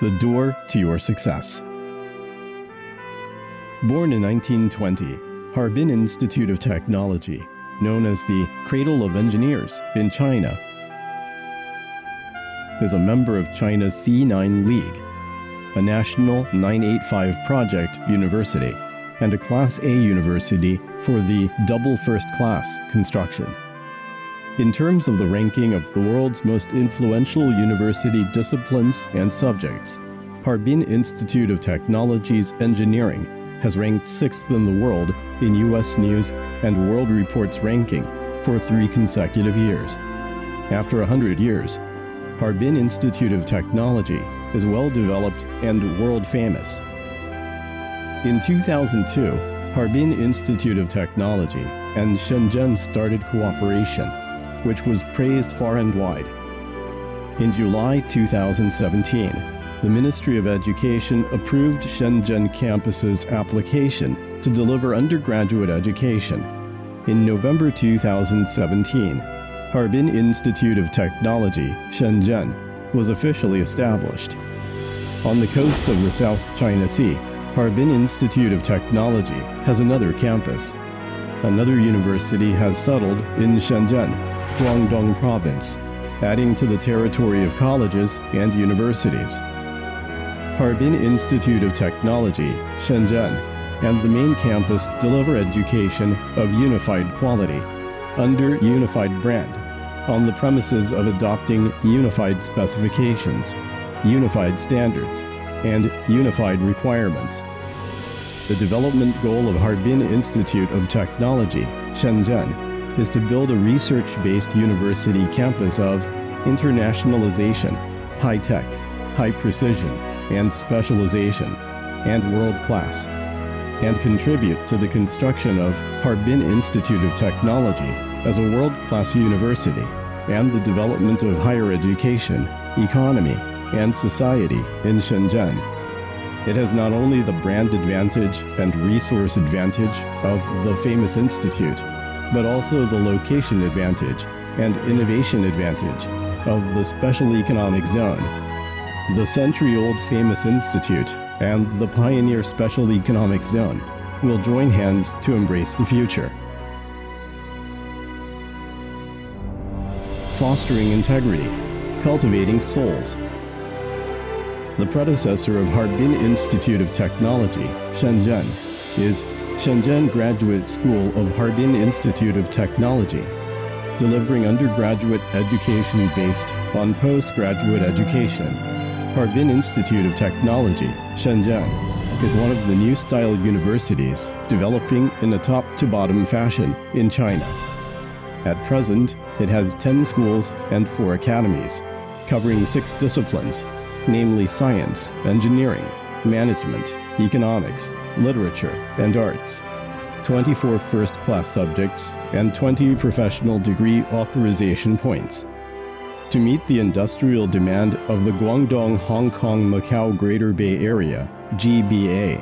The door to your success. Born in 1920, Harbin Institute of Technology, known as the Cradle of Engineers in China, is a member of China's C9 League, a national 985 project university, and a Class A university for the double first class construction. In terms of the ranking of the world's most influential university disciplines and subjects, Harbin Institute of Technology's engineering has ranked sixth in the world in U.S. News and World Report's ranking for three consecutive years. After 100 years, Harbin Institute of Technology is well developed and world famous. In 2002, Harbin Institute of Technology and Shenzhen started cooperation, which was praised far and wide. In July 2017, the Ministry of Education approved Shenzhen campus's application to deliver undergraduate education. In November 2017, Harbin Institute of Technology, Shenzhen, was officially established. On the coast of the South China Sea, Harbin Institute of Technology has another campus. Another university has settled in Shenzhen, Guangdong Province, adding to the territory of colleges and universities. Harbin Institute of Technology, Shenzhen, and the main campus deliver education of unified quality under unified brand on the premises of adopting unified specifications, unified standards, and unified requirements. The development goal of Harbin Institute of Technology, Shenzhen, is to build a research-based university campus of internationalization, high tech, high precision, and specialization, and world class, and contribute to the construction of Harbin Institute of Technology as a world class university and the development of higher education, economy, and society in Shenzhen. It has not only the brand advantage and resource advantage of the famous institute, but also the location advantage and innovation advantage of the Special Economic Zone. The century old famous institute and the pioneer Special Economic Zone will join hands to embrace the future. Fostering integrity, cultivating souls. The predecessor of Harbin Institute of Technology, Shenzhen, is Shenzhen Graduate School of Harbin Institute of Technology, delivering undergraduate education based on postgraduate education. Harbin Institute of Technology, Shenzhen, is one of the new style universities developing in a top to bottom fashion in China. At present, it has 10 schools and 4 academies, covering six disciplines, namely science, engineering, management, economics, literature, and arts, 24 first class subjects, and 20 professional degree authorization points. To meet the industrial demand of the Guangdong Hong Kong Macau Greater Bay Area, GBA,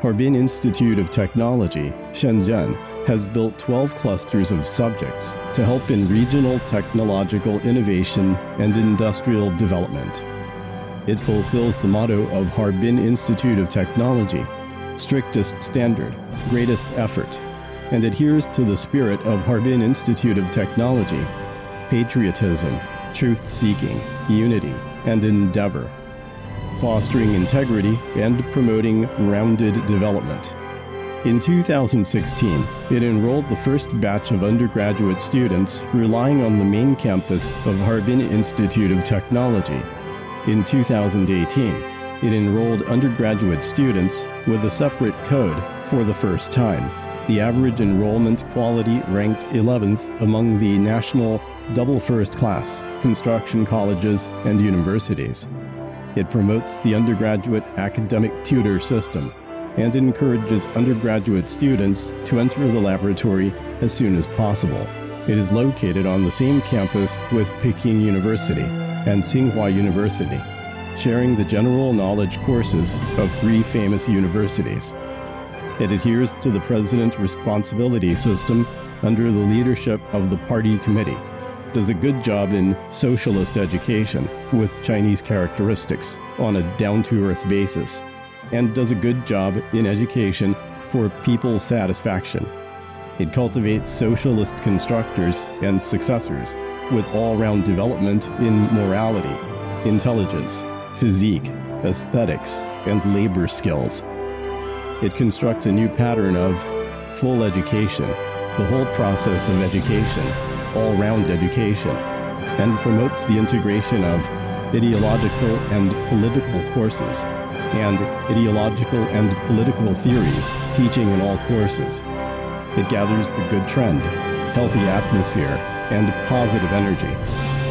Harbin Institute of Technology, Shenzhen, has built 12 clusters of subjects to help in regional technological innovation and industrial development. It fulfills the motto of Harbin Institute of Technology strictest standard, greatest effort, and adheres to the spirit of Harbin Institute of Technology patriotism, truth seeking, unity, and endeavor, fostering integrity and promoting rounded development. In 2016, it enrolled the first batch of undergraduate students relying on the main campus of Harbin Institute of Technology. In 2018, it enrolled undergraduate students with a separate code for the first time. The average enrollment quality ranked 11th among the national double first class construction colleges and universities. It promotes the undergraduate academic tutor system and encourages undergraduate students to enter the laboratory as soon as possible. It is located on the same campus with Peking University and Tsinghua University, sharing the general knowledge courses of three famous universities. It adheres to the President Responsibility System under the leadership of the Party Committee, does a good job in socialist education with Chinese characteristics on a down to earth basis, and does a good job in education for people's satisfaction. It cultivates socialist constructors and successors with all round development in morality, intelligence, physique, aesthetics, and labor skills. It constructs a new pattern of full education, the whole process of education, all round education, and promotes the integration of ideological and political courses and ideological and political theories teaching in all courses. It gathers the good trend, healthy atmosphere, and positive energy,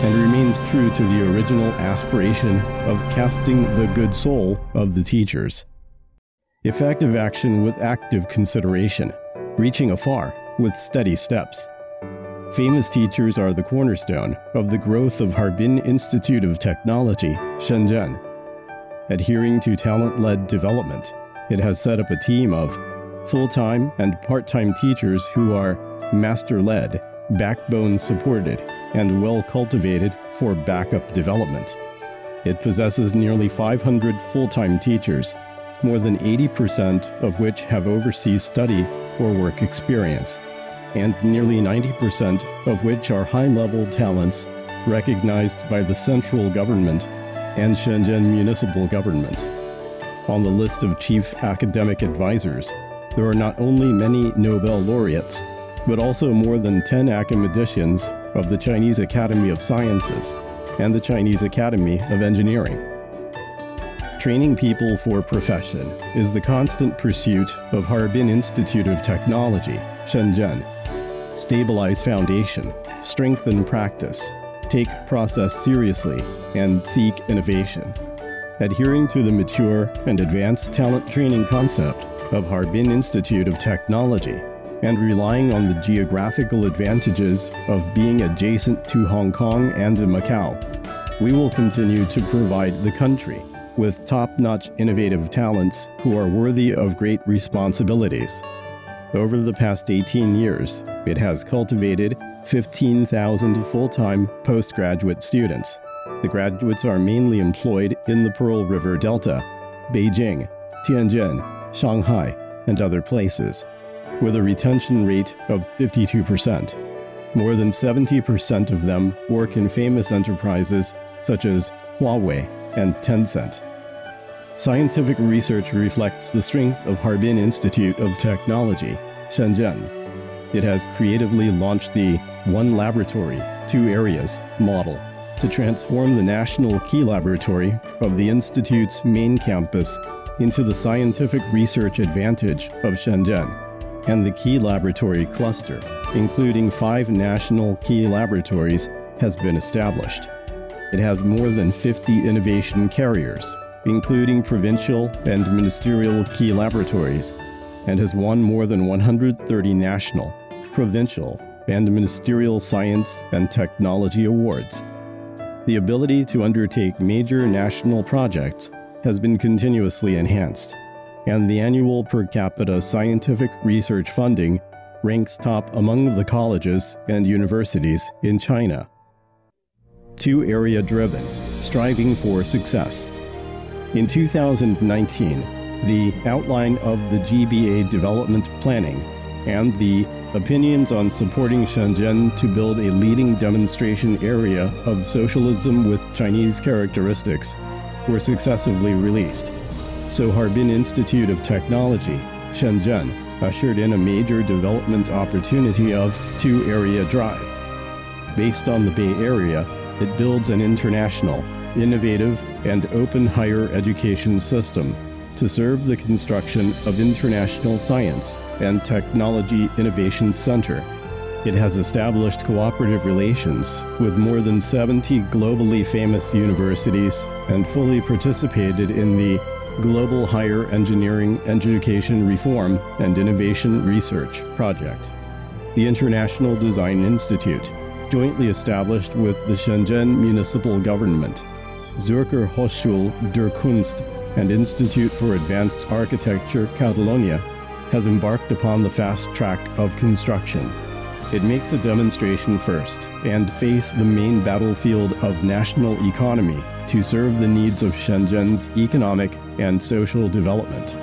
and remains true to the original aspiration of casting the good soul of the teachers. Effective action with active consideration, reaching afar with steady steps. Famous teachers are the cornerstone of the growth of Harbin Institute of Technology, Shenzhen. Adhering to talent led development, it has set up a team of full time and part time teachers who are master led, backbone supported, and well cultivated for backup development. It possesses nearly 500 full time teachers, more than 80% of which have overseas study or work experience, and nearly 90% of which are high level talents recognized by the central government and Shenzhen municipal government. On the list of chief academic advisors, there are not only many Nobel laureates, but also more than 10 academicians of the Chinese Academy of Sciences and the Chinese Academy of Engineering. Training people for profession is the constant pursuit of Harbin Institute of Technology, Shenzhen. Stabilize foundation, strengthen practice, take process seriously, and seek innovation. Adhering to the mature and advanced talent training concept of Harbin Institute of Technology and relying on the geographical advantages of being adjacent to Hong Kong and Macau, we will continue to provide the country with top notch innovative talents who are worthy of great responsibilities. Over the past 18 years, it has cultivated 15,000 full time postgraduate students. The graduates are mainly employed in the Pearl River Delta, Beijing, Tianjin, Shanghai, and other places, with a retention rate of 52%. More than 70% of them work in famous enterprises such as Huawei and Tencent. Scientific research reflects the strength of Harbin Institute of Technology, Shenzhen. It has creatively launched the One Laboratory, Two Areas model to transform the National Key Laboratory of the Institute's main campus into the scientific research advantage of Shenzhen and the Key Laboratory cluster, including five national key laboratories, has been established. It has more than 50 innovation carriers, including provincial and ministerial key laboratories, and has won more than 130 national, provincial, and ministerial science and technology awards. The ability to undertake major national projects has been continuously enhanced, and the annual per capita scientific research funding ranks top among the colleges and universities in China. Two area driven, striving for success. In 2019, the outline of the GBA development planning and the opinions on supporting Shenzhen to build a leading demonstration area of socialism with Chinese characteristics were successively released. So Harbin Institute of Technology, Shenzhen, ushered in a major development opportunity of Two Area Drive. Based on the Bay Area, it builds an international, innovative, and open higher education system to serve the construction of International Science and Technology Innovation Center. It has established cooperative relations with more than 70 globally famous universities and fully participated in the Global Higher Engineering Education Reform and Innovation Research Project. The International Design Institute, jointly established with the Shenzhen Municipal Government, Zürcher Hochschule der Kunst and Institute for Advanced Architecture Catalonia has embarked upon the fast track of construction. It makes a demonstration first and face the main battlefield of national economy to serve the needs of Shenzhen's economic and social development.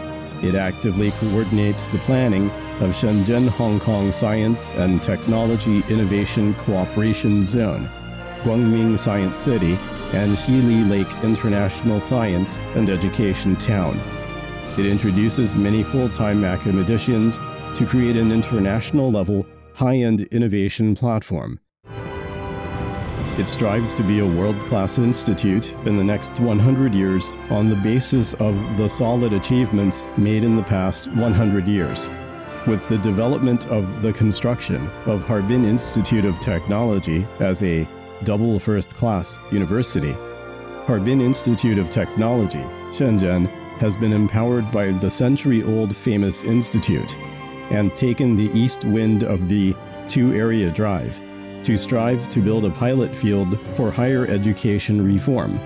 It actively coordinates the planning of Shenzhen Hong Kong Science and Technology Innovation Cooperation Zone, Guangming Science City, and Xili Lake International Science and Education Town. It introduces many full time academicians to create an international level high end innovation platform. It strives to be a world class institute in the next 100 years on the basis of the solid achievements made in the past 100 years. With the development of the construction of Harbin Institute of Technology as a double first class university, Harbin Institute of Technology, Shenzhen, has been empowered by the century old famous institute and taken the east wind of the two area drive to strive to build a pilot field for higher education reform,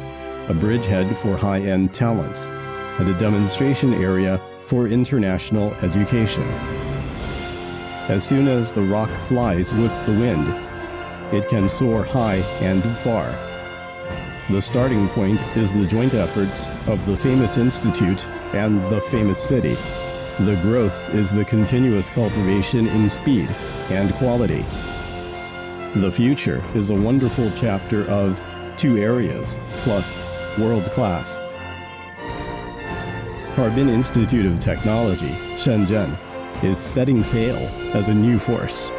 a bridgehead for high end talents, and a demonstration area for international education. As soon as the roc flies with the wind, it can soar high and far. The starting point is the joint efforts of the famous institute and the famous city. The growth is the continuous cultivation in speed and quality. The future is a wonderful chapter of two areas plus world class. Harbin Institute of Technology, Shenzhen, is setting sail as a new force.